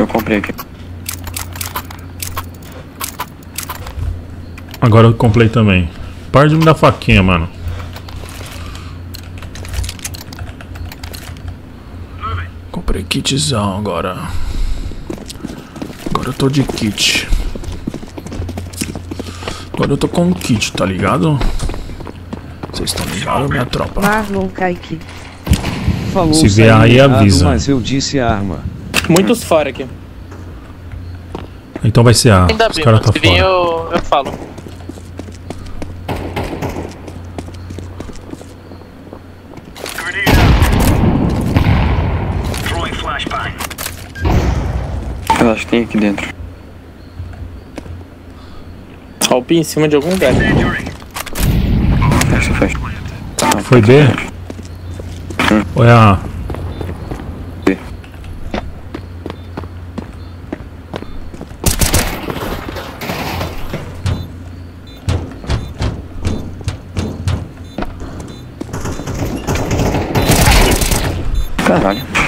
Eu comprei aqui. Agora eu comprei também. Para de me dar faquinha, mano. Comprei kitzão agora. Agora eu tô de kit. Agora eu tô com um kit, tá ligado? Vocês estão ligados, minha tropa? Marlon Kaique. Falou Se vier aí, avisa. Mas eu disse arma. Muitos fora aqui. Então vai ser A. Ainda Os bem, caras tá Se vir fora. eu, eu falo. Eu acho que tem aqui dentro. Alp em cima de algum lugar. Fecha, fecha. Ah, Foi B? Ou é A? Caralho.